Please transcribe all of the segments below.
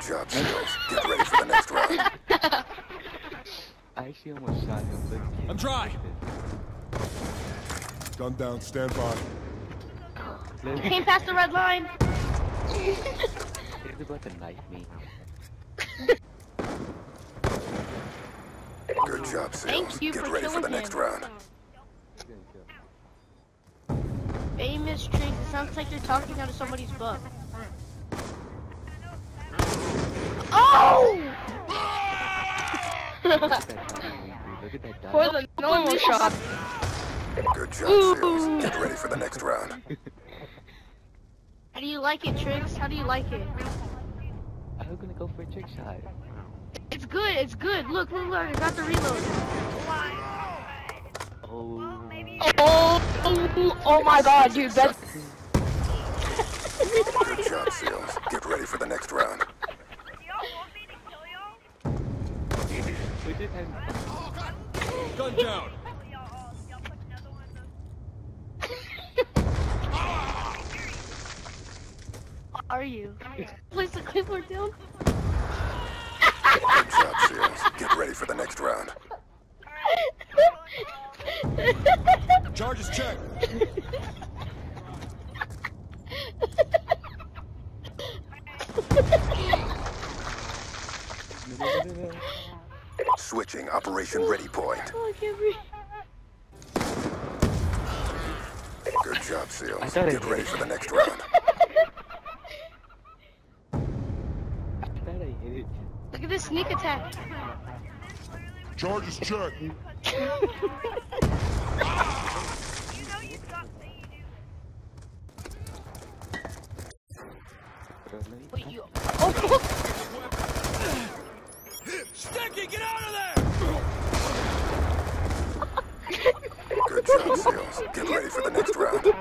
Good job, Seals. Get ready for the next round. I actually almost shot him. But I'm dry. Gun down, stand by. Came past the red line. He's about to knife me. Good job, Seals. Thank you Get for ready for the killing next round. Famous Triggs, it sounds like you're talking out of somebody's butt. Oh! Look at that shot, Angry. Look at that For the normal shot. Good job, Seals. Get ready for the next round. How do you like it, Triggs? How do you like it? I'm gonna go for a trick shot. It's good, it's good. Look, look, look, I got the reload. Oh. Oh, oh, oh my god, dude, that's Good job, Seals. Get ready for the next round. We did have. Gun down. Are you? Place the clipboard down. Good job, Seals. Get ready for the next round. Charges checked. No, no, no, no, no. Switching Operation Ready Point. Oh, I can't breathe. Good job, I Seals. thought Get hit ready it. for the next round. I thought I hit it. Look at this sneak attack. Charges checked. Really? Wait, you. Oh. Sticky, get out of there! Good. Get ready for the next round. Look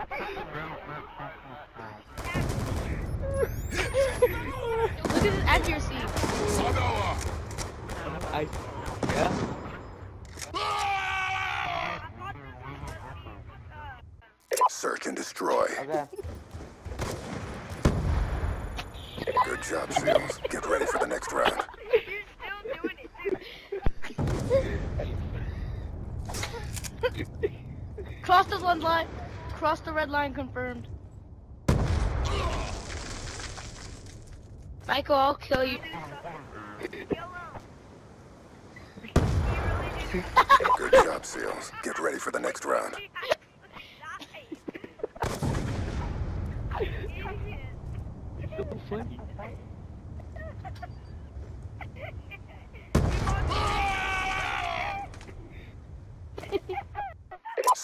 at his accuracy. I. Yeah. Search and destroy. Okay. Good job, Seals. Get ready for the next round. Cross the red line. Cross the red line confirmed. Michael, I'll kill you. Good job, Seals. Get ready for the next round. So funny.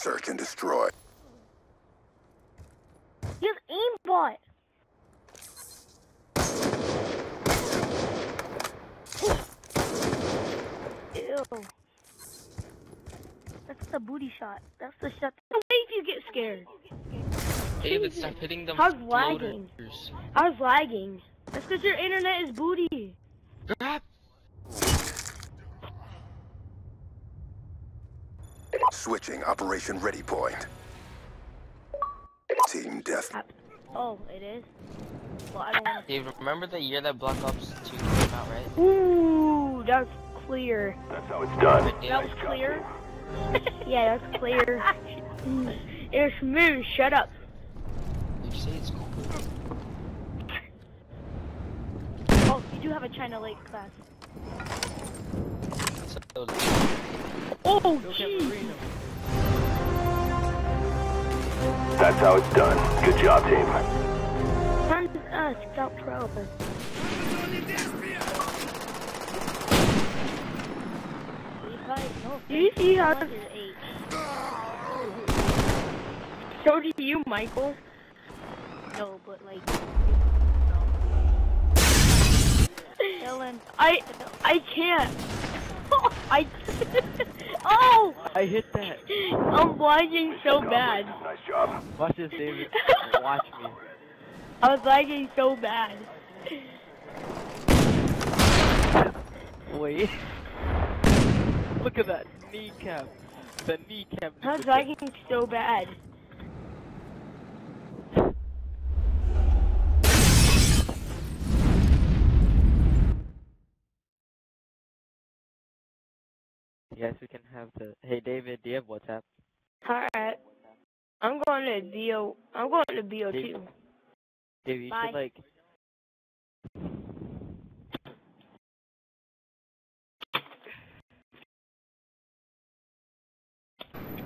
Search and destroy. He's aimbot. Ew. That's the booty shot. That's the shot. Wait if you get scared. David, stop hitting them How's lagging? floaters. I was lagging. That's because your internet is booty. Crap. Switching Operation Ready Point. Team Death. Uh, oh, it is? Well, I don't want David, remember the year that Black Ops 2 came out, right? Ooh, that's clear. That's how it's done. David, That was clear? yeah, that's clear. it's smooth. Shut up. Did you say it's cool? Oh, you do have a China Lake class. So, Oh, jeez. That's how it's done. Good job, team. Time us, Scout Pro. Do you see how? So do you, Michael? No, but like. Dylan, I I can't. I. oh! I hit that. I'm lagging so bad. Nice job. Watch this, David. Watch me. I was lagging so bad. Wait. Look at that kneecap. The kneecap. is I was with lagging so bad. Yes, we can have the. Hey, David, do you have WhatsApp? Alright. I'm going to BO. I'm going to BO2. David, David, you Bye. should like.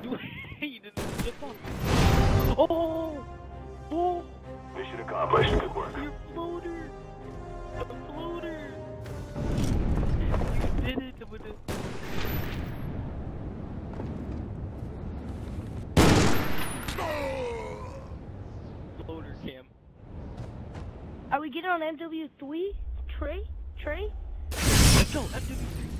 you didn't flip off. Oh! Oh! Mission accomplished. We getting on MW3? Trey? Trey? Let's go! MW3!